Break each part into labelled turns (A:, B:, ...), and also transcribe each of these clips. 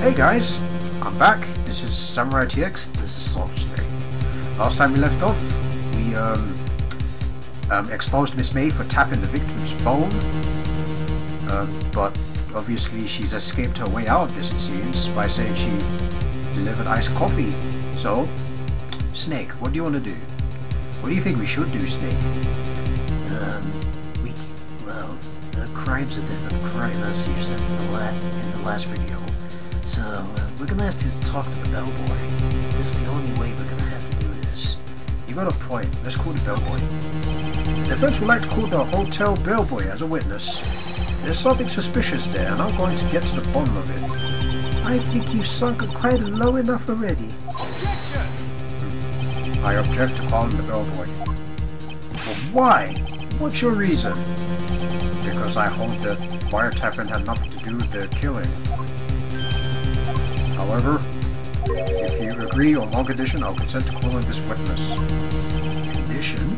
A: Hey guys, I'm back. This is Samurai TX. This is today. Last time we left off, we um, um, exposed Miss May for tapping the victim's phone, um, but obviously she's escaped her way out of this, it seems, by saying she delivered iced coffee. So, Snake, what do you want to do? What do you think we should do, Snake?
B: Um, we, well, uh, crime's a different crime, as you said in the, la- in the last video. So, uh, we're gonna have to talk to the bellboy. This is the only way we're gonna have to do this.
A: You got a point. Let's call the bellboy. The defense would like to call the hotel bellboy as a witness. There's something suspicious there, and I'm going to get to the bottom of it.
C: I think you've sunk quite low enough already. Objection!
A: I object to calling the bellboy. But why? What's your reason? Because I hold that wiretapping had nothing to do with the killing. However, if you agree on one condition, I'll consent to calling this witness. Condition?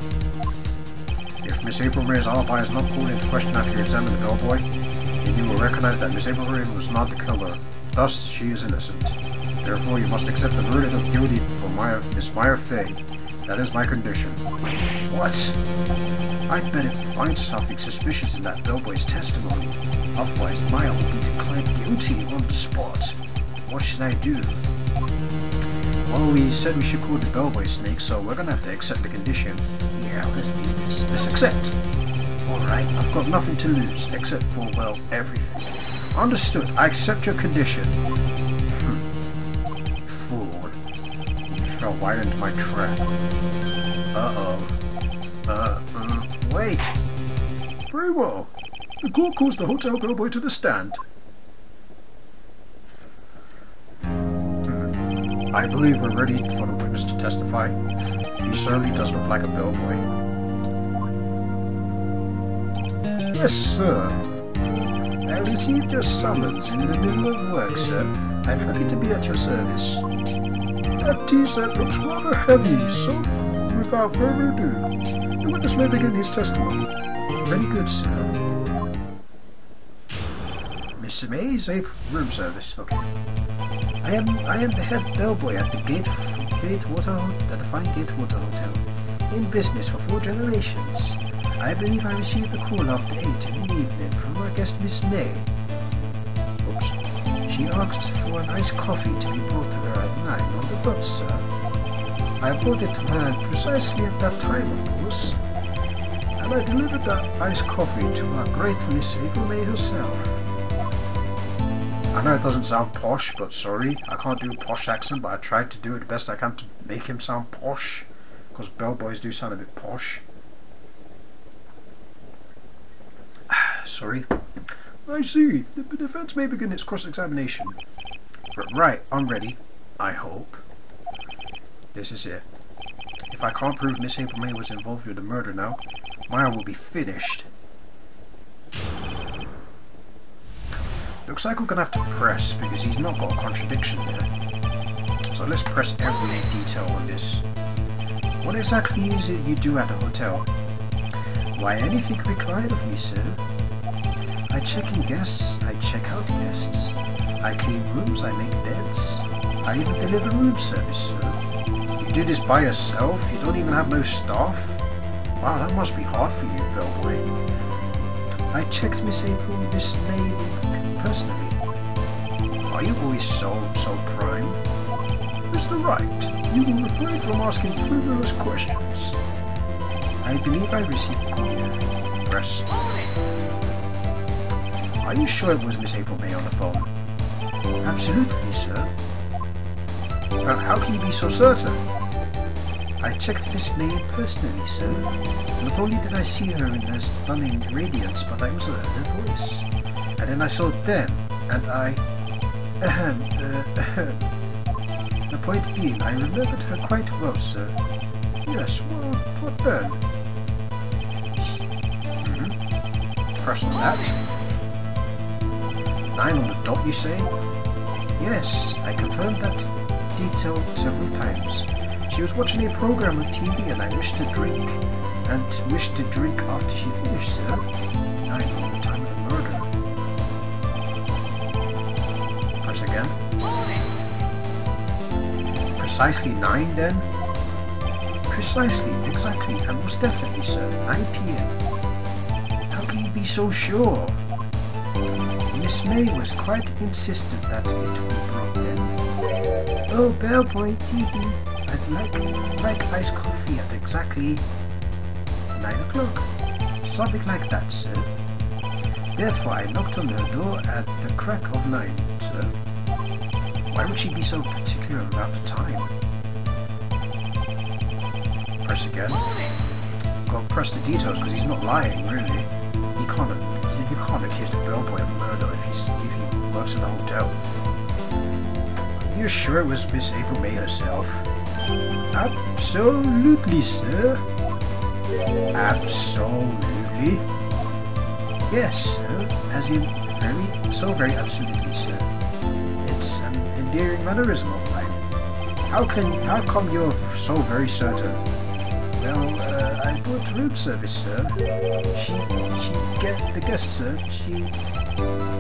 A: If Miss April Ray's alibi is not called into question after you examine the bellboy, then you will recognize that Miss April was not the killer. Thus, she is innocent. Therefore, you must accept the verdict of guilty for Maya, Miss Maya Fey. That is my condition. What? I'd better find something suspicious in that bellboy's testimony. Otherwise, Maya will be declared guilty on the spot. What should I do? Well, we said we should call the bellboy snake, so we're gonna have to accept the condition.
B: Yeah, let's do this.
A: Let's accept. Alright, I've got nothing to lose, except for, well, everything. Understood, I accept your condition. Hmm. Fool. You fell right into my trap. Uh-oh. Uh, uh, wait. Very well. The court calls the hotel bellboy to the stand. I believe we're ready for the witness to testify. He certainly does look like a bellboy. Yes, sir. I received your summons in the middle of work, sir. I'm happy to be at your service. That tea set looks rather heavy, so without further ado, the witness may begin his testimony. Very good, sir. Mr. Mays, a room service. Okay. I am I am the head bellboy at the Gate Gatewater at the Fine Gatewater Hotel, in business for four generations. I believe I received a call after eight in the evening from our guest Miss May. Oops. She asked for an iced coffee to be brought to her at nine on the dot, sir. I brought it to her precisely at that time, of course, and I delivered that iced coffee to our great Miss April May herself. I know it doesn't sound posh, but sorry, I can't do a posh accent, but I tried to do it the best I can to make him sound posh, because bellboys do sound a bit posh. sorry. I see. The defense may begin its cross-examination. Right, I'm ready. I hope. This is it. If I can't prove Miss April May was involved with the murder now, Maya will be finished. Looks like we're gonna have to press because he's not got a contradiction there. So let's press every detail on this. What exactly is it you do at the hotel? Why, anything required of me, sir. I check in guests, I check out guests. I clean rooms, I make beds. I even deliver room service, sir. You do this by yourself? You don't even have no staff? Wow, that must be hard for you, bellboy. I checked Miss April, Miss May personally. Are you always so, so prime? Mr. Wright, you will refrain from asking frivolous questions. I believe I received call. Press. Are you sure it was Miss April May on the phone? Absolutely, sir. But how can you be so certain? I checked Miss May personally, sir. Not only did I see her in her stunning radiance, but I also heard her voice. And then I saw them, and I... Ahem, uh, ahem. The point being, I remembered her quite well, sir. Yes, well, what then? hmm Press on that. Nine on the dot, you say? Yes, I confirmed that detail several times. She was watching a program on TV and I wished to drink. And wished to drink after she finished, sir. Nine on the time of the murder. Press again. Precisely 9 then? Precisely, exactly, and most definitely, sir. 9 p.m. How can you be so sure? Miss May was quite insistent that it would be brought then. Oh, bellboy, TV. I'd like, like iced coffee at exactly 9 o'clock. Something like that, sir. Therefore, I knocked on her door at the crack of 9, sir. Uh, why would she be so particular about the time? Press again. Got to press the details because he's not lying, really. He can't, you can't accuse the bellboy of murder if, he's, if he works at a hotel. Are you sure it was Miss April May herself? Absolutely, sir. Absolutely. Yes. As in, very, so very absolutely, sir. It's an endearing mannerism of mine. How can, how come you're so very certain? Well, uh, I brought room service, sir. She, she get the guest, sir. She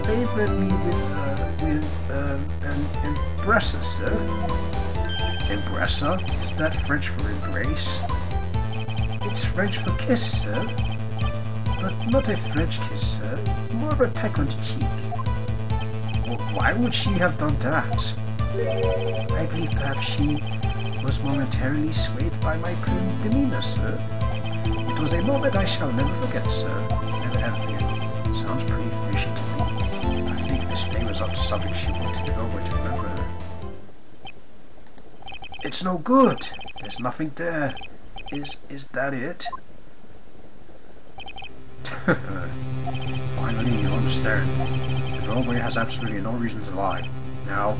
A: favored me with, uh, with uh, an embracer, sir. Embracer? Is that French for embrace? It's French for kiss, sir. But not a French kiss, sir. More of a peck on the cheek. Well, why would she have done that? I believe perhaps she was momentarily swayed by my prim demeanor, sir. It was a moment I shall never forget, sir. Never ever. Sounds pretty fishy to me. I think Miss May was up to something she wanted to where to remember her. It's no good. There's nothing there. Is is that it? Finally, you understand. The bellboy has absolutely no reason to lie. Now,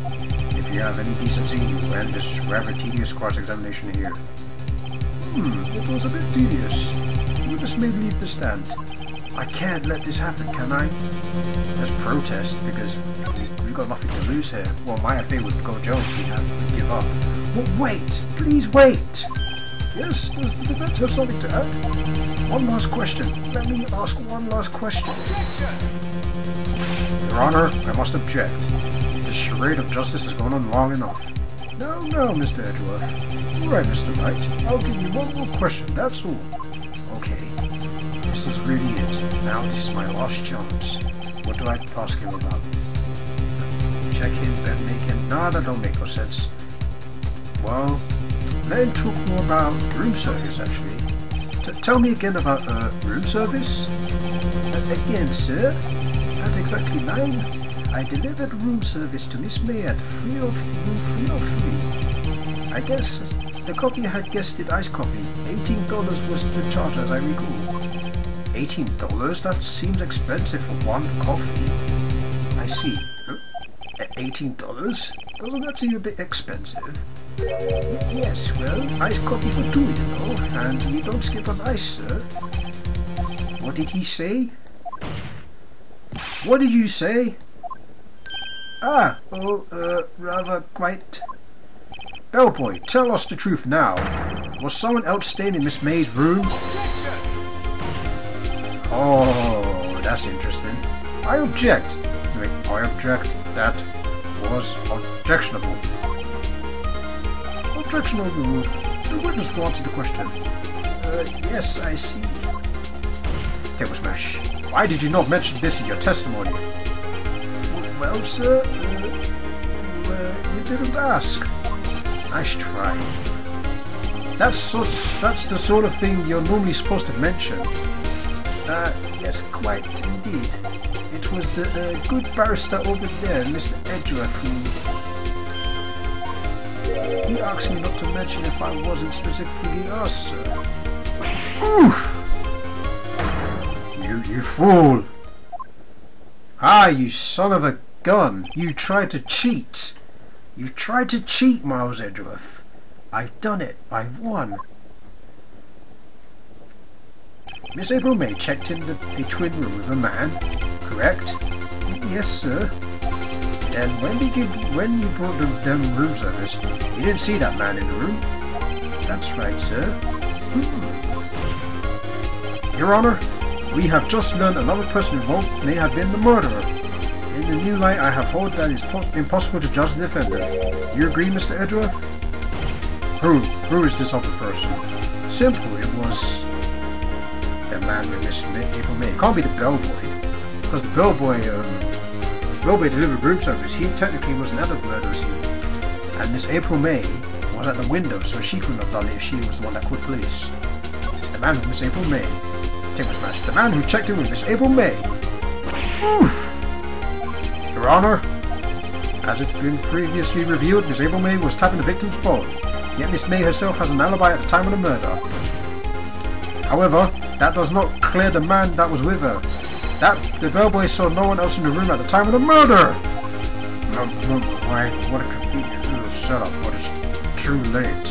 A: if you have any decency, you will end this rather tedious cross-examination here. Hmm, it was a bit tedious. You just made leave the stand. I can't let this happen, can I? Let's protest, because we've got nothing to lose here. Well, my affair would go Joe if we had to give up. Well, wait! Please wait! Yes, does the defense have something to add? One last question. Let me ask one last question. Your Honor, I must object. This charade of justice has gone on long enough. No, no, Mr. Edgeworth. All right, Mr. Knight. I'll give you one more question, that's all. Okay. This is really it. Now this is my last chance. What do I ask him about? Check him, then make him... No, that don't make no sense. Well, him talk more about room service, actually. T tell me again about uh, room service? Uh, again, sir. At exactly 9, I delivered room service to Miss May at 303. 303. I guess the coffee had guessed it iced coffee. $18 was the charge, as I recall. $18? That seems expensive for one coffee. I see. Uh, $18? Doesn't that seem a bit expensive? Yes, well, iced coffee for two, you know, and we don't skip on ice, sir. What did he say? What did you say? Ah, oh, uh, rather quite. Bellboy, tell us the truth now. Was someone else staying in Miss May's room? Oh, that's interesting. I object. Wait, I object. That was objectionable. The witness wanted the question. Uh, yes, I see. Table Smash, why did you not mention this in your testimony? Well, sir, uh, uh, you didn't ask. Nice try. That's sort that's the sort of thing you're normally supposed to mention. Uh, yes, quite indeed. It was the uh, good barrister over there, Mr. Edgeworth, who he asked me not to mention if I wasn't specifically asked, sir. Oof! You, you fool! Ah, you son of a gun! You tried to cheat! You tried to cheat, Miles Edgeworth. I've done it. I've won. Miss April May checked in the, a twin room with a man, correct? Yes, sir. And when did you when you brought them, them room service, you didn't see that man in the room? That's right, sir. Hmm. Your Honor, we have just learned another person involved may have been the murderer. In the new light, I have heard that it's impossible to judge the defender. Do you agree, Mr. Edgeworth? Who? Who is this other person? Simple, it was the man with Miss April May. It can't be the bellboy. Because the bellboy, um, bellboy delivered room service. He technically wasn't at the murder scene. And Miss April May was at the window, so she couldn't have done it if she was the one that called police. The man with Miss April May. Table smash. The man who checked in with Miss April May. Oof. Your Honor, as it's been previously revealed, Miss April May was tapping the victim's phone. Yet Miss May herself has an alibi at the time of the murder. However, that does not clear the man that was with her. That the bellboy saw no one else in the room at the time of the murder. No, no, why? What a convenient setup, but it's too late.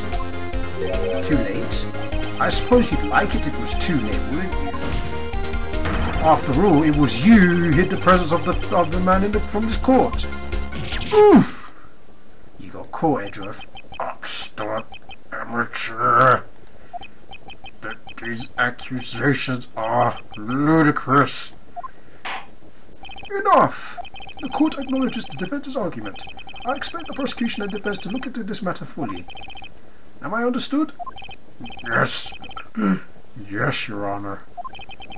A: Too late? I suppose you'd like it if it was too late, wouldn't you? After all, it was you who hid the presence of the of the man in the, from this court. Oof! You got caught, Edgeworth. Upstart amateur. Th- These accusations are ludicrous. Enough! The court acknowledges the defense's argument. I expect the prosecution and defense to look into this matter fully. Am I understood? Yes. yes, Your Honor.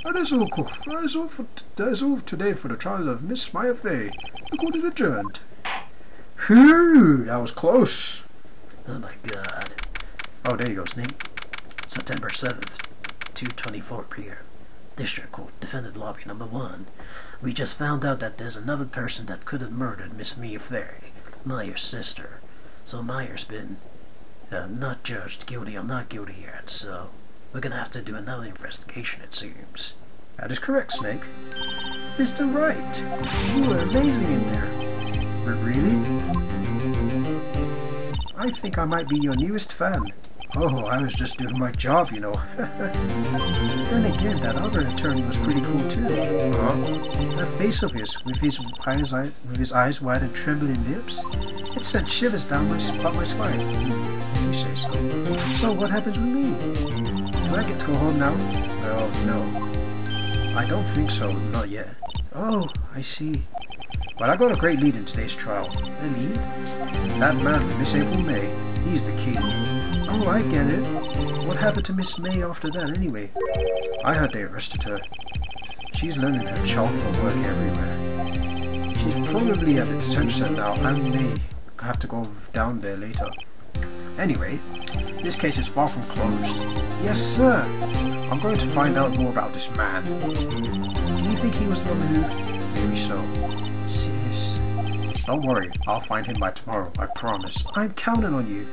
A: That is all, that is all, for, that is all today for the trial of Miss Maya Fey. The court is adjourned. Phew, that was close.
B: Oh my god.
A: Oh, there you go, Snake.
B: September 7th, 224 p.m. District Court, Defendant Lobby Number 1. We just found out that there's another person that could have murdered Miss Mia Ferry, Maya's sister. So Maya's been uh, not judged guilty or not guilty yet, so we're gonna have to do another investigation, it seems.
A: That is correct, Snake. Mr. Wright, you were amazing in there. But really? I think I might be your newest fan. Oh, I was just doing my job, you know. then again, that other attorney was pretty cool too. Huh? That face of his, with his eyes, with his eyes wide and trembling lips, it sent shivers down my up my spine. If you say so. So what happens with me? Do I get to go home now? Well, no. I don't think so, not yet. Oh, I see. But I got a great lead in today's trial. A lead? That man Miss April May, he's the key. Oh, I get it. What happened to Miss May after that, anyway? I heard they arrested her. She's learning her childhood work everywhere. She's probably at the detention now and may have to go down there later. Anyway, this case is far from closed. Yes, sir. I'm going to find out more about this man. Do you think he was the one who? Maybe so. Sis. Don't worry, I'll find him by tomorrow, I promise. I'm counting on you.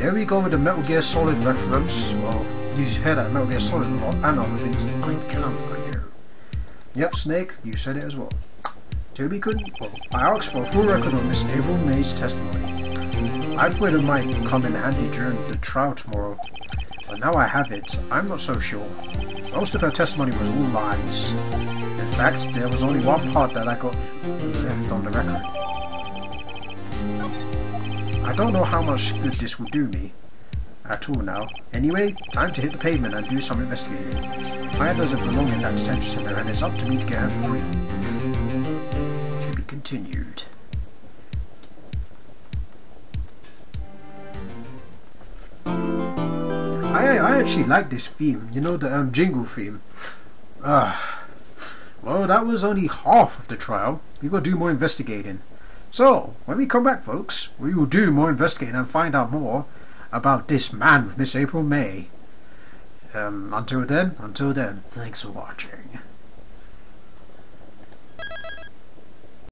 A: There we go with the Metal Gear Solid reference. Well, you heard that Metal Gear Solid a lot and other things.
B: I'm on you.
A: Yep, Snake, you said it as well. Toby couldn't. Well, I asked for a full record on Miss April May's testimony. I thought it might come in handy during the trial tomorrow, but now I have it, I'm not so sure. Most of her testimony was all lies. In fact, there was only one part that I got left on the record. I don't know how much good this will do me at all now. Anyway, time to hit the pavement and do some investigating. Maya doesn't belong in that detention center, and it's up to me to get her free. to be continued. I I actually like this theme. You know the um, jingle theme. Ah, well, that was only half of the trial. We got to do more investigating. So when we come back, folks, we will do more investigating and find out more about this man with Miss April May. Um, until then, until then,
B: Thanks for watching.